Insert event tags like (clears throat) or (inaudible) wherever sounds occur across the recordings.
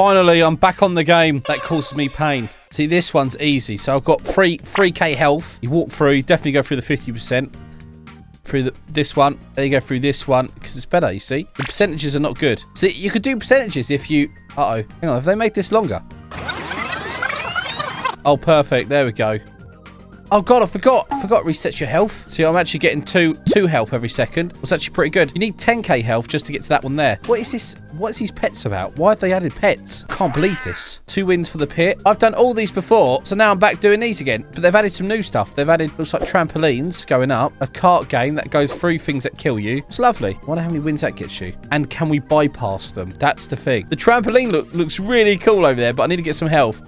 Finally, I'm back on the game. That causes me pain. See, this one's easy. So I've got 3, 3k health. You walk through, definitely go through the 50%. Through the, this one. Then you go through this one, because it's better, you see. The percentages are not good. See, you could do percentages if you... Uh-oh. Hang on, have they made this longer? Oh, perfect. There we go. Oh god, I forgot. I forgot resets your health. See, I'm actually getting two two health every second. That's actually pretty good. You need 10k health just to get to that one there. What is this? What's these pets about? Why have they added pets? Can't believe this. Two wins for the pit. I've done all these before, so now I'm back doing these again. But they've added some new stuff. They've added looks like trampolines going up, a cart game that goes through things that kill you. It's lovely. I wonder how many wins that gets you. And can we bypass them? That's the thing. The trampoline look looks really cool over there, but I need to get some health.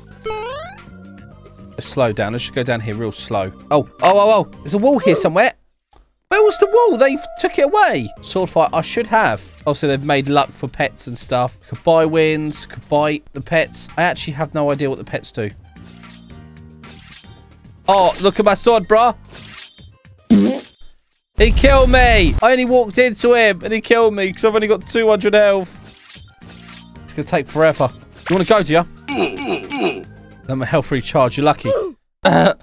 Slow down. Let's just go down here real slow. Oh, oh, oh, oh. There's a wall here somewhere. Where was the wall? They took it away. Sword fight. I should have. Obviously, they've made luck for pets and stuff. Could buy wins. Could buy the pets. I actually have no idea what the pets do. Oh, look at my sword, bruh. he killed me. I only walked into him and he killed me because I've only got 200 health. It's going to take forever. You want to go, do you? Let my health recharge. You're lucky. (clears throat)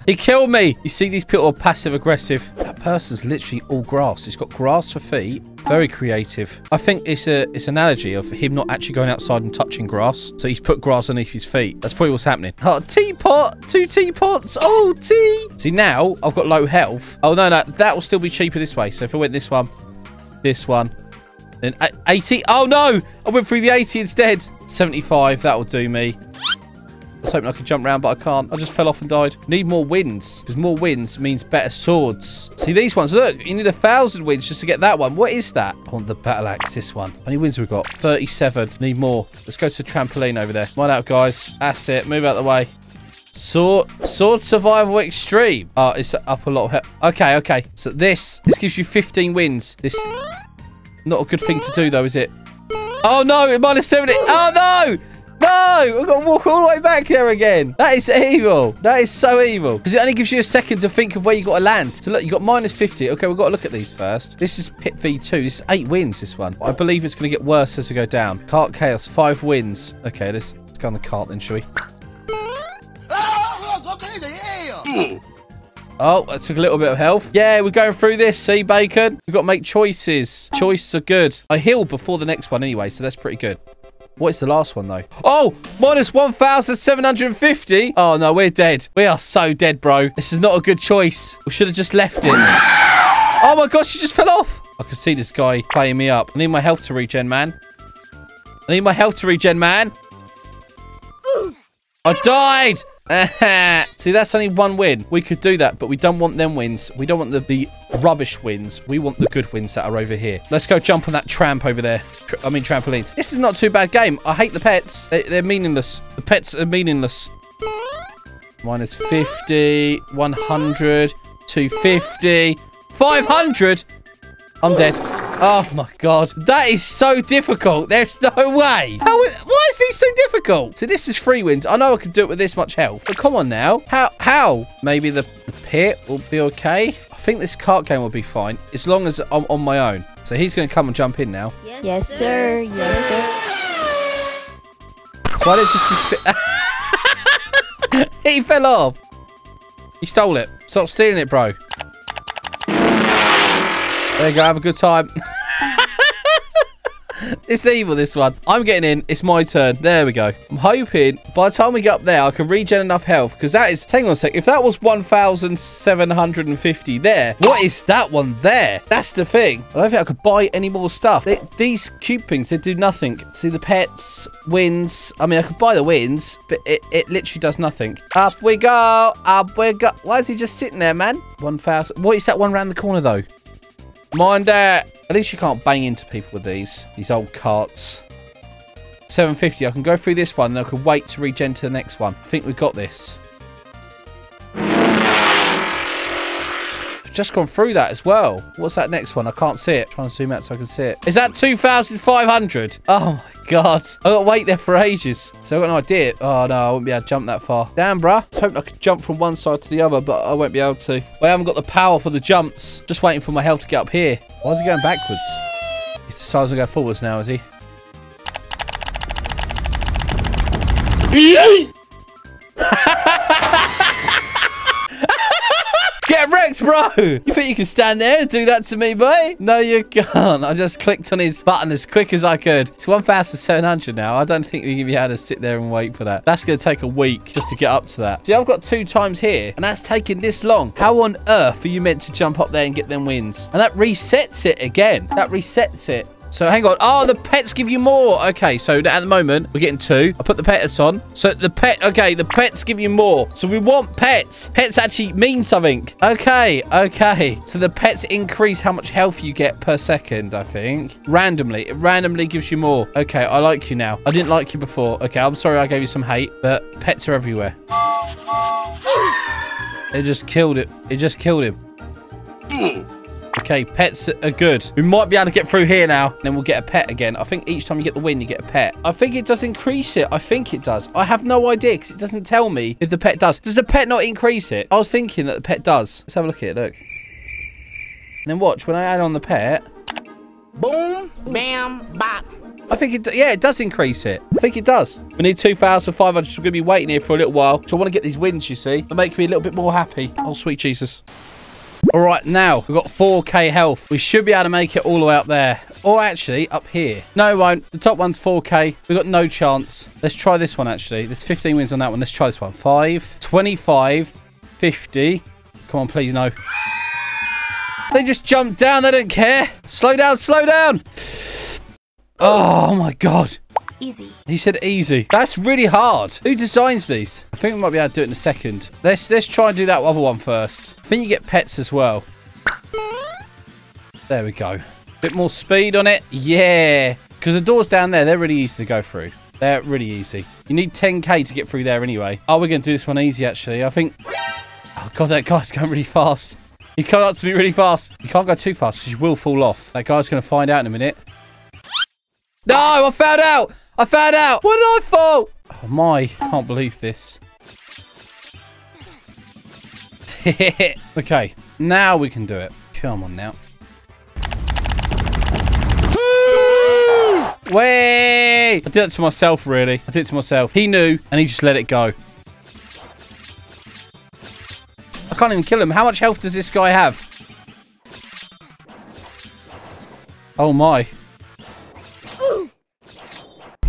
He killed me. You see, these people are passive aggressive. That person's literally all grass. He's got grass for feet. Very creative. I think it's a it's an analogy of him not actually going outside and touching grass. So he's put grass underneath his feet. That's probably what's happening. Oh, teapot. Two teapots. Oh, tea. See, now I've got low health. Oh, no, no. That will still be cheaper this way. So if I went this one, this one, then 80. Oh, no. I went through the 80 instead. 75. That will do me. I was hoping I could jump around, but I can't. I just fell off and died. Need more wins, because more wins means better swords. See these ones? Look, you need a thousand wins just to get that one. What is that? I want the battle axe, this one. How many wins we got? 37. Need more. Let's go to the trampoline over there. On out, guys. That's it. Move out the way. Sword, sword survival extreme. Oh, it's up a lot of Okay, okay. So this, this gives you 15 wins. This, not a good thing to do though, is it? Oh no, minus 70. Oh no! No! I've got to walk all the way back there again. That is evil. That is so evil. Because it only gives you a second to think of where you got to land. So look, you got minus 50. Okay, we've got to look at these first. This is Pit V2. This is eight wins, this one. I believe it's going to get worse as we go down. Cart Chaos, five wins. Okay, let's, let's go on the cart then, shall we? Oh, that took a little bit of health. Yeah, we're going through this. See, Bacon? We've got to make choices. Choices are good. I healed before the next one anyway, so that's pretty good. What is the last one, though? Oh, minus 1,750. Oh, no, we're dead. We are so dead, bro. This is not a good choice. We should have just left it. oh, my gosh, she just fell off. I can see this guy playing me up. I need my health to regen, man. I need my health to regen, man. I died. (laughs) See, that's only one win. We could do that, but we don't want them wins. We don't want the, the rubbish wins. We want the good wins that are over here. Let's go jump on that tramp over there. I mean, trampolines. This is not too bad game. I hate the pets. They, they're meaningless. The pets are meaningless. Minus 50, 100, 250, 500. I'm dead. Oh my god. That is so difficult. There's no way. How is, why is this so difficult? So this is free wins. I know I could do it with this much health. But come on now. How? How? Maybe the, the pit will be okay. I think this cart game will be fine. As long as I'm on my own. So he's going to come and jump in now. Yes, yes sir. Yes, sir. Why did it just... (laughs) he fell off. He stole it. Stop stealing it, bro. There you go. Have a good time. (laughs) it's evil, this one. I'm getting in. It's my turn. There we go. I'm hoping by the time we get up there, I can regen enough health. Because that is... Hang on a sec. If that was 1,750 there, what is that one there? That's the thing. I don't think I could buy any more stuff. They, these cube things, they do nothing. See, the pets, wins. I mean, I could buy the wins, but it, it literally does nothing. Up we go. Up we go. Why is he just sitting there, man? 1,000. What is that one around the corner, though? Mind that. At least you can't bang into people with these. These old carts. 750. I can go through this one and I can wait to regen to the next one. I think we've got this. Just gone through that as well. What's that next one? I can't see it. Trying to zoom out so I can see it. Is that 2,500? Oh my god. I got to wait there for ages. So I've got no idea. Oh no, I won't be able to jump that far. Damn, bruh. I was hoping I could jump from one side to the other, but I won't be able to. I haven't got the power for the jumps. Just waiting for my health to get up here. Why is he going backwards? He decides to go forwards now, is he? (laughs) Get wrecked, bro! You think you can stand there and do that to me, boy? No, you can't. I just clicked on his button as quick as I could. It's 1,700 now. I don't think we can be able to sit there and wait for that. That's going to take a week just to get up to that. See, I've got two times here, and that's taking this long. How on earth are you meant to jump up there and get them wins? And that resets it again. That resets it. So hang on. Oh, the pets give you more. Okay, so at the moment, we're getting two. I put the pets on. So the pet, okay, the pets give you more. So we want pets. Pets actually mean something. Okay, okay. So the pets increase how much health you get per second, I think. Randomly. It randomly gives you more. Okay, I like you now. I didn't like you before. Okay, I'm sorry I gave you some hate, but pets are everywhere. It just killed it. It just killed him. Okay, pets are good. We might be able to get through here now. Then we'll get a pet again. I think each time you get the win, you get a pet. I think it does increase it. I think it does. I have no idea because it doesn't tell me if the pet does. Does the pet not increase it? I was thinking that the pet does. Let's have a look at it. Look. And then watch. When I add on the pet... Boom, bam, bop. I think it, yeah, it does increase it. I think it does. We need 2,500. So we're going to be waiting here for a little while. So I want to get these wins, you see. They make me a little bit more happy. Oh, sweet Jesus. All right, now we've got 4k health. We should be able to make it all the way up there. Or actually, up here. No, it won't. The top one's 4k. We've got no chance. Let's try this one, actually. There's 15 wins on that one. Let's try this one. 5, 25, 50. Come on, please, no. They just jumped down. They don't care. Slow down, slow down. (sighs) Oh, my God. Easy. He said easy. That's really hard. Who designs these? I think we might be able to do it in a second. Let's let's try and do that other one first. I think you get pets as well. There we go. Bit more speed on it. Yeah. Because the doors down there, they're really easy to go through. They're really easy. You need 10k to get through there anyway. Oh, we're going to do this one easy, actually. I think... Oh, God, that guy's (laughs) going really fast. He come up to me really fast. You can't go too fast because you will fall off. That guy's going to find out in a minute. No, I found out. I found out. What did I fall? Oh my, can't believe this. (laughs) okay, now we can do it. Come on now. (laughs) Way! I did it to myself, really. I did it to myself. He knew, and he just let it go. I can't even kill him. How much health does this guy have? Oh my.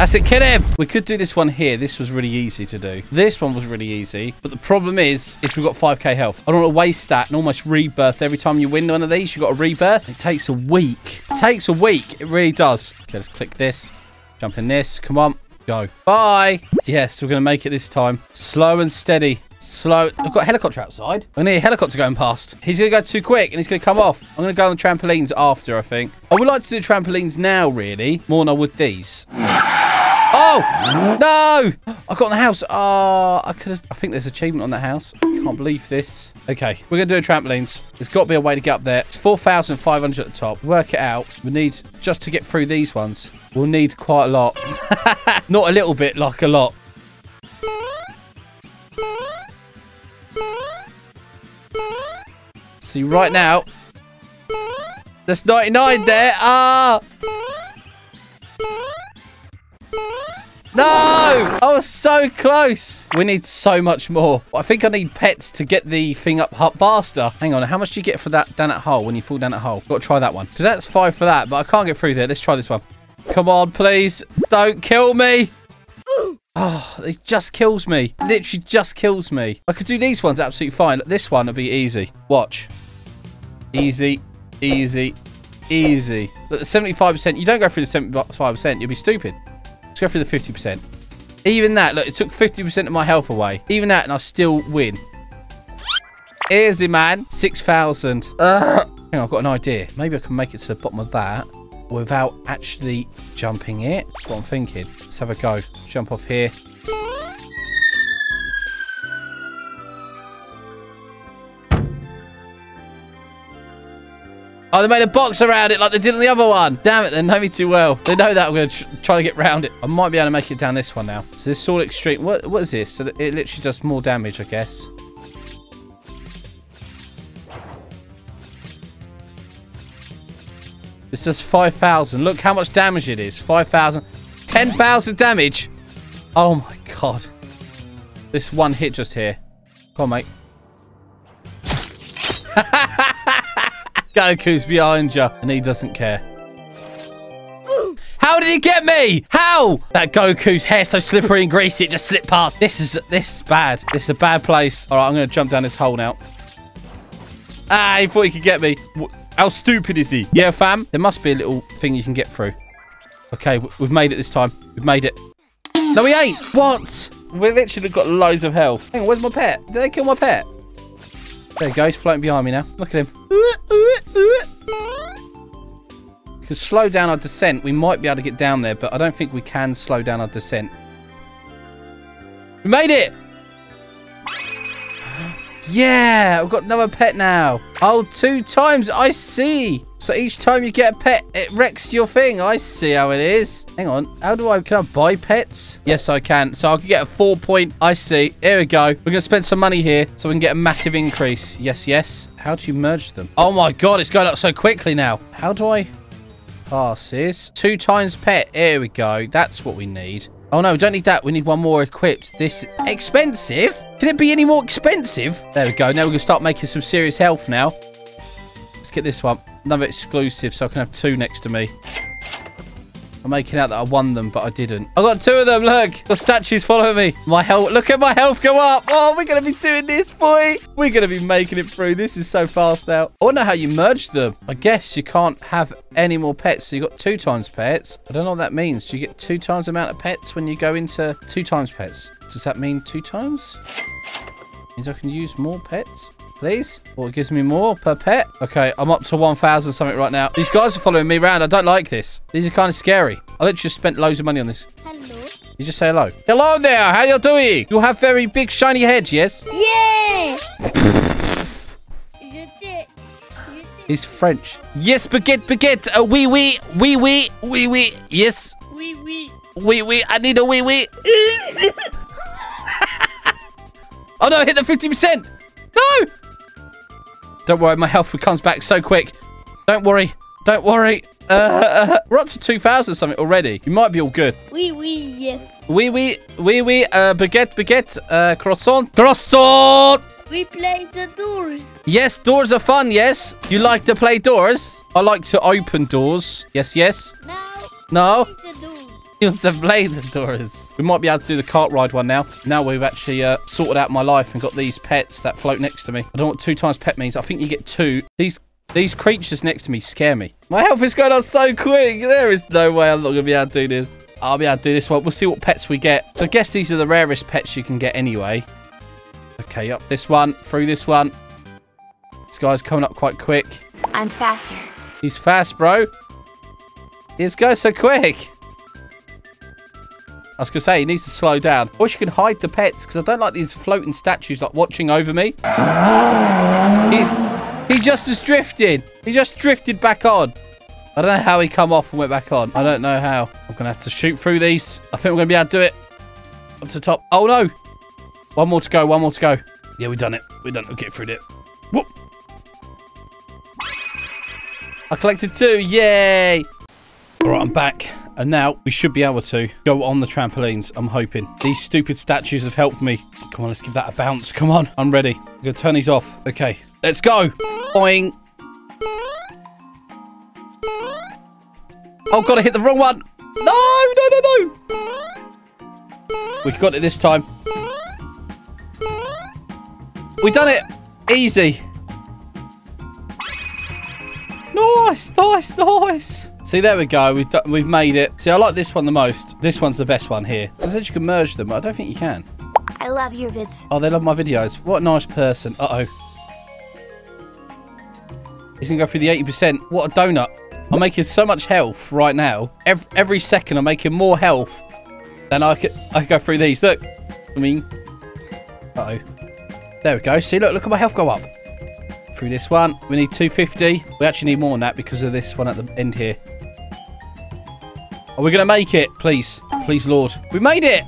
That's it, kill him! We could do this one here. This was really easy to do. This one was really easy. But the problem is, is we've got 5k health. I don't want to waste that and almost rebirth every time you win one of these. You've got a rebirth. It takes a week. It takes a week. It really does. Okay, let's click this. Jump in this. Come on. Go. Bye. Yes, we're going to make it this time. Slow and steady. Slow. I've got a helicopter outside. I need a helicopter going past. He's going to go too quick and he's going to come off. I'm going to go on the trampolines after, I think. I would like to do trampolines now, really, more than I would these. Oh! (gasps) No! I got in the house. Oh, I could have... I think there's achievement on that house. I can't believe this. Okay, we're going to do trampolines. There's got to be a way to get up there. It's 4,500 at the top. Work it out. We need... Just to get through these ones, we'll need quite a lot. (laughs) Not a little bit, like a lot. See, right now... There's 99 there. Ah! No! I was so close. We need so much more. I think I need pets to get the thing up faster. Hang on. How much do you get for that down that hole when you fall down that hole? Got to try that one. Because that's five for that, but I can't get through there. Let's try this one. Come on, please. Don't kill me. Oh, (gasps) it just kills me. Literally just kills me. I could do these ones absolutely fine. This one would be easy. Watch. Easy, easy, easy. Look, the 75%, you don't go through the 75%, you'll be stupid. Let's go through the 50%. Even that, look, it took 50% of my health away. Even that, and I still win. Easy, man. 6,000. Uh. Hang on, I've got an idea. Maybe I can make it to the bottom of that without actually jumping it. That's what I'm thinking. Let's have a go. Jump off here. Oh, they made a box around it like they did on the other one. Damn it, they know me too well. They know that I'm going to try to get round it. I might be able to make it down this one now. So this sword extreme. What, what is this? So it literally does more damage, I guess. This does 5,000. Look how much damage it is. 5,000. 10,000 damage. Oh my god. This one hit just here. Come on, mate. Goku's behind you, and he doesn't care. How did he get me? How? That Goku's hair so slippery and greasy, it just slipped past. This is this is bad. This is a bad place. All right, I'm going to jump down this hole now. Ah, he thought he could get me. How stupid is he? Yeah, fam. There must be a little thing you can get through. Okay, we've made it this time. We've made it. No, we ain't. What? We literally got loads of health. Hang on, where's my pet? Did they kill my pet? There he goes, floating behind me now. Look at him. We can slow down our descent. We might be able to get down there, but I don't think we can slow down our descent. We made it! Yeah, I've got another pet now. Oh, two times. I see. So each time you get a pet, it wrecks your thing. I see how it is. Hang on. How do I... Can I buy pets? Yes, I can. So I can get a four point... I see. Here we go. We're going to spend some money here so we can get a massive increase. Yes, yes. How do you merge them? Oh, my God. It's going up so quickly now. How do I... Passes. Two times pet. Here we go. That's what we need. Oh, no. We don't need that. We need one more equipped. This... Expensive? Can it be any more expensive? There we go. Now going to start making some serious health now. Let's get this one. Another exclusive so I can have two next to me. I'm making out that I won them, but I didn't. I got two of them. Look, the statues follow me. My health. Look at my health go up. Oh, we're gonna be doing this, boy. We're gonna be making it through. This is so fast out. I wonder how you merge them. I guess you can't have any more pets, so you got two times pets. I don't know what that means. Do you get two times amount of pets when you go into two times pets? Does that mean two times? Means I can use more pets? Please? Or it gives me more per pet? Okay, I'm up to 1,000 something right now. These guys are following me around. I don't like this. These are kind of scary. I literally just spent loads of money on this. Hello. You just say hello. Hello there. How you doing? You have very big shiny heads, yes? Yeah. He's (laughs) French. Yes, baguette, baguette. Uh, oui, oui, oui, oui, oui, oui. Yes, Oui, oui. oui, oui. I need a oui, oui. (laughs) (laughs) Oh no, I hit the 50%. No. Don't worry, my health comes back so quick. Don't worry. Don't worry. Uh, (laughs) we're up to 2,000 something already. You might be all good. Oui, oui, yes. Oui, oui, oui, oui. Uh, baguette, baguette. Uh, croissant. Croissant. We play the doors. Yes, doors are fun, yes. You like to play doors? I like to open doors. Yes, yes. Now, No. Play the doors. You have to play the doors. We might be able to do the cart ride one now. Now we've actually uh, sorted out my life and got these pets that float next to me. I don't know what two times pet means. I think you get two. These these creatures next to me scare me. My health is going up so quick. There is no way I'm not going to be able to do this. I'll be able to do this one. We'll see what pets we get. So I guess these are the rarest pets you can get anyway. Okay, up this one, through this one. This guy's coming up quite quick. I'm faster. He's fast, bro. He's going so quick. I was going to say, he needs to slow down. I wish you hide the pets, because I don't like these floating statues, like, watching over me. He's, he just has drifted. He just drifted back on. I don't know how he come off and went back on. I don't know how. I'm going to have to shoot through these. I think we're going to be able to do it. Up to the top. Oh, no. One more to go. One more to go. Yeah, we've done it. We've done it. We'll get through it. Whoop. I collected two. Yay. All right, I'm back. And now we should be able to go on the trampolines. I'm hoping. These stupid statues have helped me. Come on, let's give that a bounce. Come on. I'm ready. I'm going to turn these off. Okay. Let's go. Boing. Oh, God, I hit the wrong one. No, no, no, no. We got it this time. We done it. Easy. Nice, nice, nice. See, there we go. We've done, we've made it. See, I like this one the most. This one's the best one here. I said you can merge them, but I don't think you can. I love your vids. Oh, they love my videos. What a nice person. Uh-oh. He's going to go through the 80%. What a donut. I'm making so much health right now. Every, every second I'm making more health than I could, I could go through these. Look. I mean... Uh-oh. There we go. See, look, look at my health go up. Through this one. We need 250. We actually need more than that because of this one at the end here. Are we going to make it? Please. Please, Lord. We made it!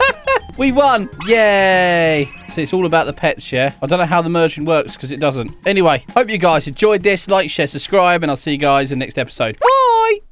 (laughs) we won! Yay! So it's all about the pets, yeah? I don't know how the merging works because it doesn't. Anyway, hope you guys enjoyed this. Like, share, subscribe, and I'll see you guys in the next episode. Bye!